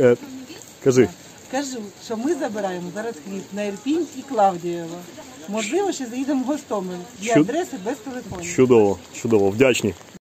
Е, кажи. Кажу, що ми забираємо зараз хліб на Ірпінь і Клавдієво. Можливо, ще заїдемо в Гостомель. Є Чуд- адреси без телефону. Чудово, чудово, вдячні.